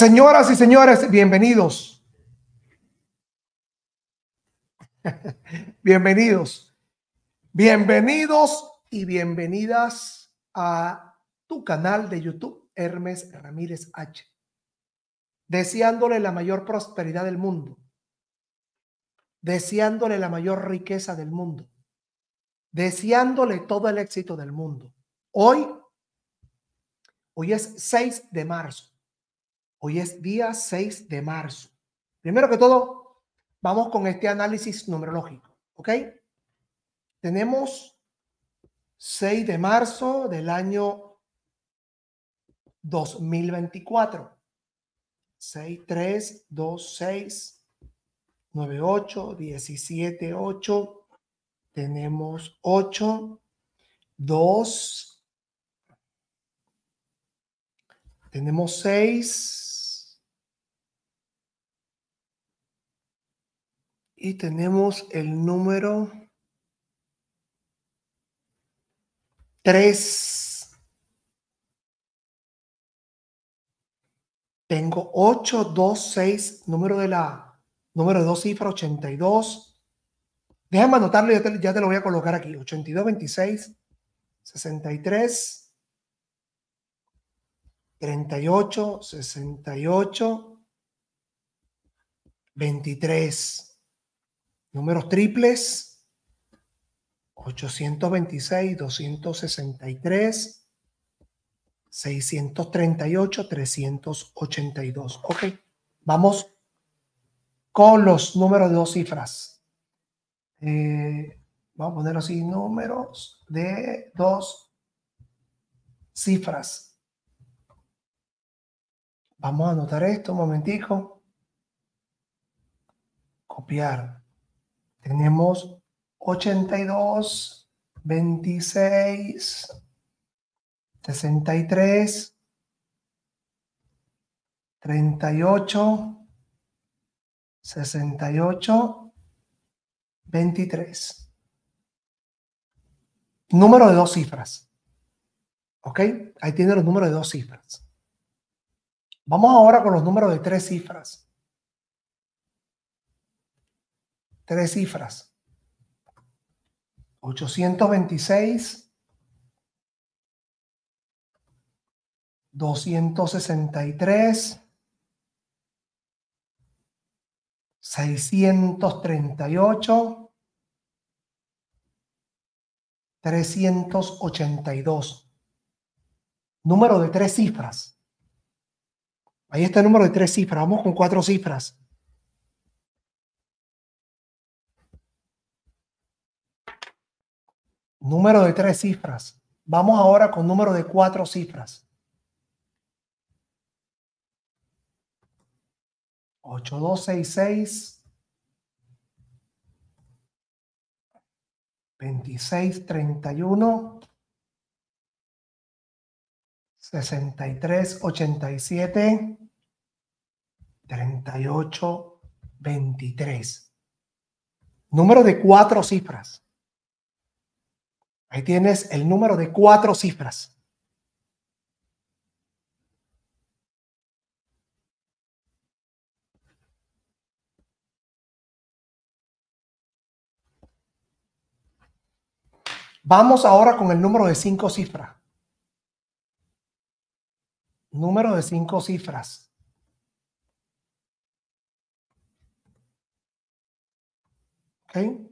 Señoras y señores, bienvenidos. bienvenidos. Bienvenidos y bienvenidas a tu canal de YouTube, Hermes Ramírez H. Deseándole la mayor prosperidad del mundo. Deseándole la mayor riqueza del mundo. Deseándole todo el éxito del mundo. Hoy, hoy es 6 de marzo Hoy es día 6 de marzo. Primero que todo, vamos con este análisis numerológico, ¿ok? Tenemos 6 de marzo del año 2024. 6, 3, 2, 6, 9, 8, 17, 8. Tenemos 8, 2. Tenemos 6. Y tenemos el número 3. Tengo 8, 2, 6, número de la, número de dos cifras, 82. Déjame anotarlo, ya te, ya te lo voy a colocar aquí. 82, 26, 63, 38, 68, 23. Números triples, 826, 263, 638, 382. Ok, vamos con los números de dos cifras. Eh, vamos a poner así, números de dos cifras. Vamos a anotar esto un momentico. Copiar. Tenemos 82, 26, 63, 38, 68, 23. Número de dos cifras. ¿Ok? Ahí tiene los números de dos cifras. Vamos ahora con los números de tres cifras. Tres cifras. 826, 263, 638, 382. Número de tres cifras. Ahí está el número de tres cifras. Vamos con cuatro cifras. Número de tres cifras. Vamos ahora con número de cuatro cifras. 8266 2631 6387 3823. Número de cuatro cifras. Ahí tienes el número de cuatro cifras. Vamos ahora con el número de cinco cifras. Número de cinco cifras. ¿Ok?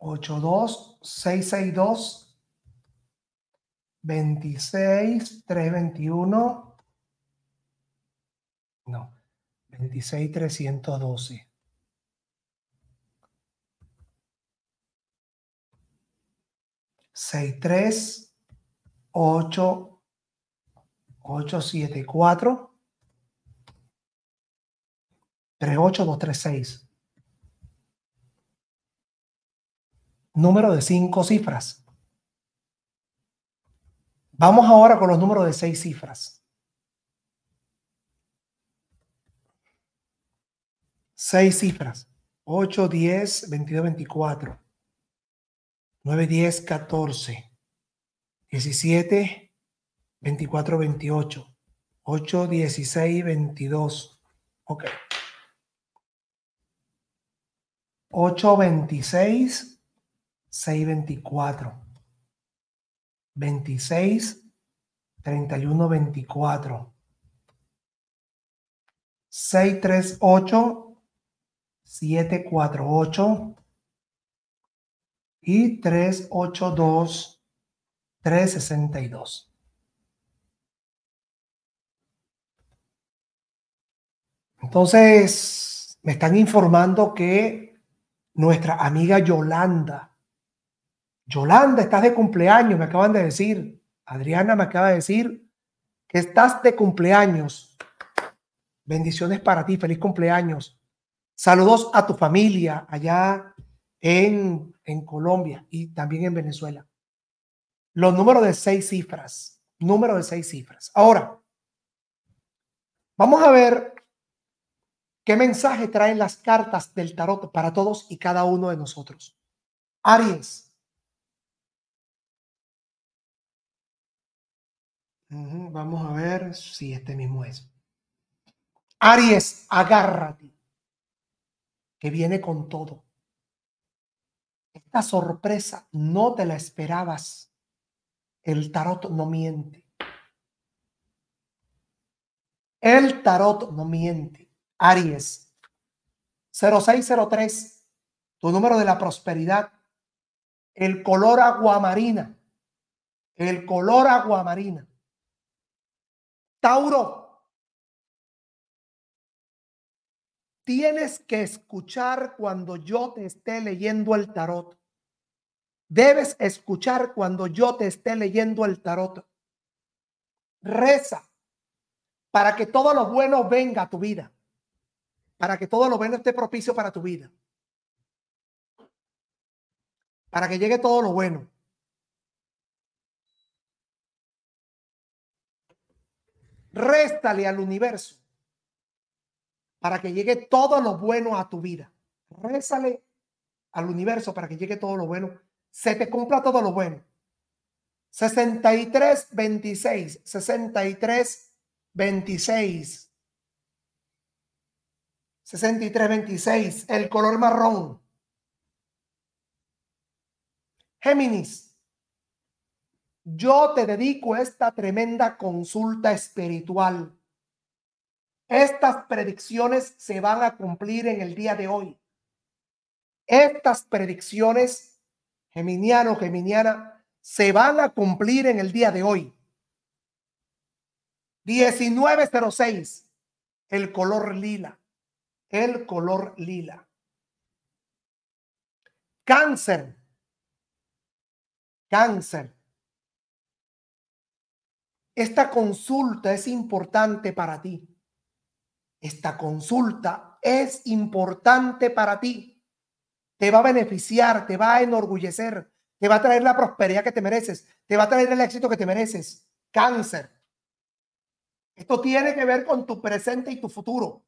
82662 26 321 no 26 312 63 8 874 38236 número de cinco cifras. Vamos ahora con los números de seis cifras. Seis cifras. 8, 10, 22, 24. 9, 10, 14. 17, 24, 28. 8, 16, 22. Ok. 8, 26, 6, 24. 26, 31, 24. 6, 3, 8, 7, 4, 8 y 3, 8, 2, 3, 62. Entonces, me están informando que nuestra amiga Yolanda, Yolanda, estás de cumpleaños, me acaban de decir. Adriana me acaba de decir que estás de cumpleaños. Bendiciones para ti, feliz cumpleaños. Saludos a tu familia allá en, en Colombia y también en Venezuela. Los números de seis cifras, número de seis cifras. Ahora, vamos a ver ¿Qué mensaje traen las cartas del tarot para todos y cada uno de nosotros? Aries. Vamos a ver si este mismo es. Aries, agárrate, que viene con todo. Esta sorpresa no te la esperabas. El tarot no miente. El tarot no miente. Aries. 0603, tu número de la prosperidad. El color aguamarina. El color aguamarina. Tauro. Tienes que escuchar cuando yo te esté leyendo el tarot. Debes escuchar cuando yo te esté leyendo el tarot. Reza para que todo lo bueno venga a tu vida para que todo lo bueno esté propicio para tu vida. Para que llegue todo lo bueno. Réstale al universo para que llegue todo lo bueno a tu vida. Réstale al universo para que llegue todo lo bueno. Se te cumpla todo lo bueno. 63, 26, 63, 26. 6326, el color marrón. Géminis, yo te dedico esta tremenda consulta espiritual. Estas predicciones se van a cumplir en el día de hoy. Estas predicciones, geminiano, geminiana, se van a cumplir en el día de hoy. 1906, el color lila el color lila. Cáncer. Cáncer. Esta consulta es importante para ti. Esta consulta es importante para ti. Te va a beneficiar, te va a enorgullecer, te va a traer la prosperidad que te mereces, te va a traer el éxito que te mereces. Cáncer. Esto tiene que ver con tu presente y tu futuro.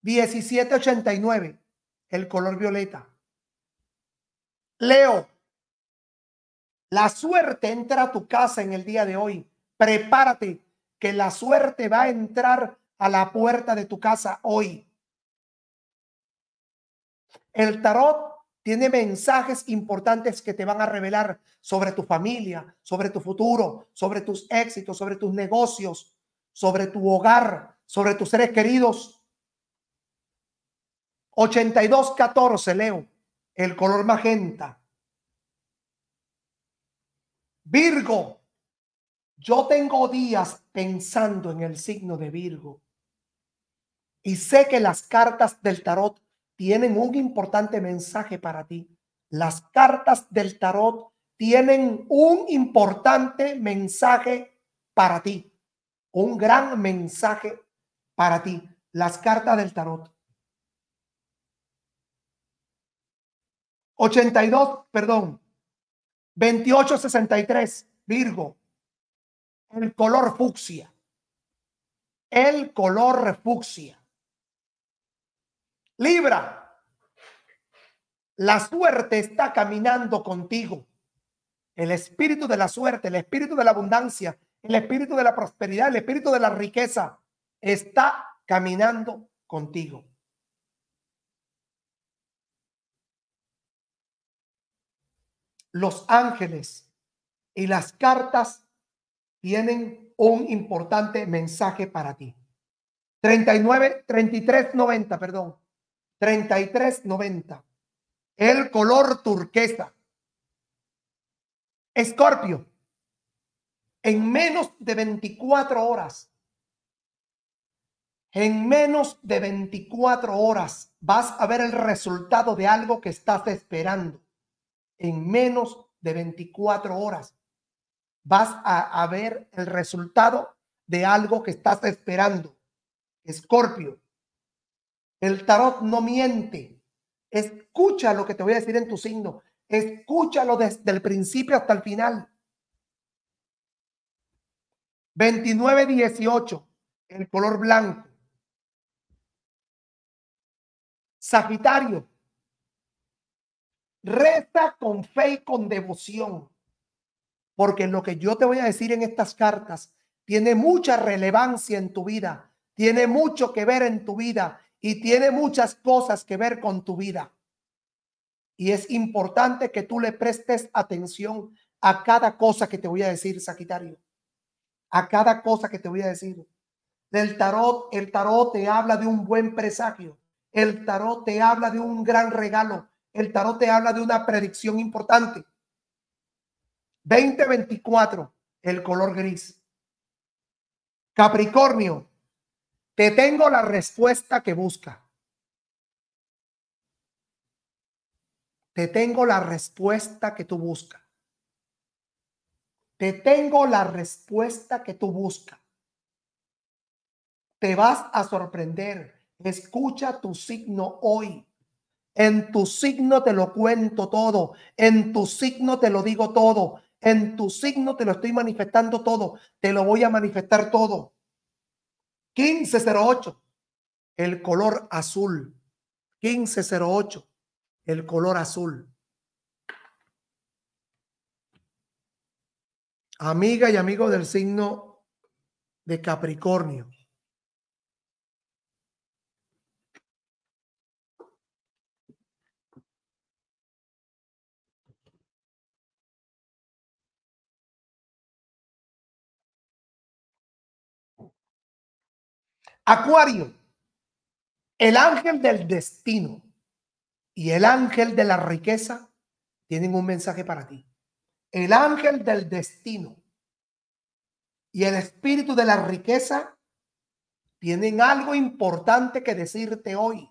1789, el color violeta. Leo, la suerte entra a tu casa en el día de hoy. Prepárate, que la suerte va a entrar a la puerta de tu casa hoy. El tarot tiene mensajes importantes que te van a revelar sobre tu familia, sobre tu futuro, sobre tus éxitos, sobre tus negocios, sobre tu hogar, sobre tus seres queridos. 8214, Leo, el color magenta. Virgo, yo tengo días pensando en el signo de Virgo y sé que las cartas del tarot tienen un importante mensaje para ti. Las cartas del tarot tienen un importante mensaje para ti, un gran mensaje para ti. Las cartas del tarot. 82, perdón, 2863, Virgo. El color fucsia. El color fucsia. Libra. La suerte está caminando contigo. El espíritu de la suerte, el espíritu de la abundancia el espíritu de la prosperidad, el espíritu de la riqueza está caminando contigo. Los ángeles y las cartas tienen un importante mensaje para ti. 39, 33, 90, perdón. 33, 90. El color turquesa. Escorpio. En menos de 24 horas. En menos de 24 horas vas a ver el resultado de algo que estás esperando. En menos de 24 horas vas a, ver el resultado de algo que estás esperando. Escorpio, el tarot no miente. Escucha lo que te voy a decir en tu signo. Escúchalo desde el principio hasta el final. 29-18, el color blanco. Sagitario, reza con fe y con devoción, porque lo que yo te voy a decir en estas cartas tiene mucha relevancia en tu vida tiene mucho que ver en tu vida y tiene muchas cosas que ver con tu vida. Y es importante que tú le prestes atención a cada cosa que te voy a decir, Sagitario. A cada cosa que te voy a decir. Del tarot, el tarot te habla de un buen presagio. El tarot te habla de un gran regalo. El tarot te habla de una predicción importante. 2024, el color gris. Capricornio, te tengo la respuesta que busca. Te tengo la respuesta que tú buscas. Te tengo la respuesta que tú buscas. Te vas a sorprender. Escucha tu signo hoy. En tu signo te lo cuento todo. En tu signo te lo digo todo. En tu signo te lo estoy manifestando todo. Te lo voy a manifestar todo. 1508, el color azul. 1508, el color azul. Amiga y amigo del signo de Capricornio. Acuario, el ángel del destino y el ángel de la riqueza tienen un mensaje para ti. El ángel del destino y el espíritu de la riqueza tienen algo importante que decirte hoy.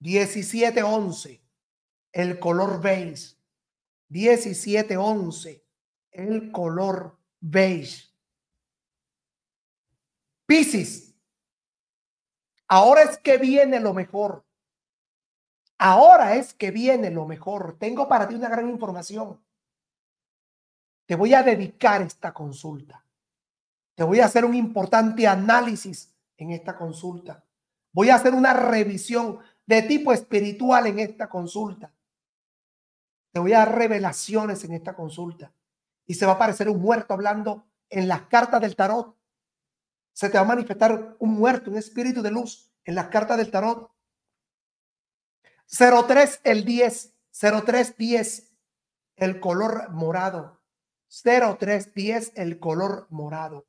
1711, el color beige. 1711, el color beige. Piscis, ahora es que viene lo mejor. Ahora es que viene lo mejor. Tengo para ti una gran información. Te voy a dedicar esta consulta. Te voy a hacer un importante análisis en esta consulta. Voy a hacer una revisión de tipo espiritual en esta consulta. Te voy a dar revelaciones en esta consulta. Y se va a aparecer un muerto hablando en las cartas del tarot se te va a manifestar un muerto, un espíritu de luz en las cartas del tarot. 03 el 10, 03 10 el color morado. 03 10 el color morado.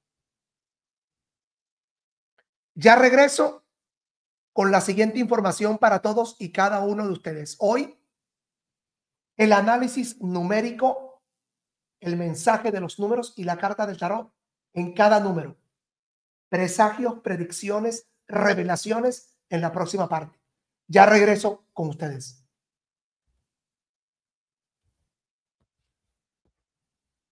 Ya regreso con la siguiente información para todos y cada uno de ustedes. Hoy el análisis numérico, el mensaje de los números y la carta del tarot en cada número presagios, predicciones, revelaciones en la próxima parte. Ya regreso con ustedes.